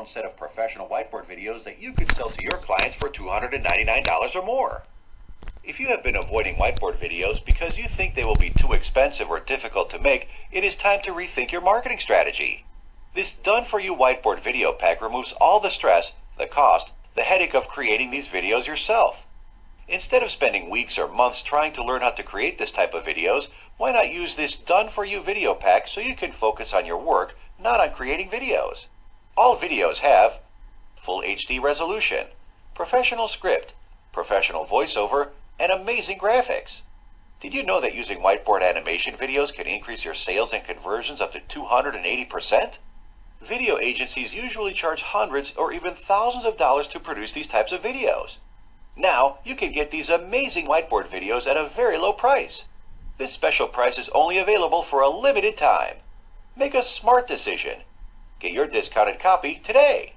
own set of professional whiteboard videos that you could sell to your clients for $299 or more. If you have been avoiding whiteboard videos because you think they will be too expensive or difficult to make, it is time to rethink your marketing strategy. This done for you whiteboard video pack removes all the stress, the cost, the headache of creating these videos yourself. Instead of spending weeks or months trying to learn how to create this type of videos, why not use this done for you video pack so you can focus on your work, not on creating videos? All videos have full HD resolution, professional script, professional voiceover, and amazing graphics. Did you know that using whiteboard animation videos can increase your sales and conversions up to 280%? Video agencies usually charge hundreds or even thousands of dollars to produce these types of videos. Now, you can get these amazing whiteboard videos at a very low price. This special price is only available for a limited time. Make a smart decision. Get your discounted copy today.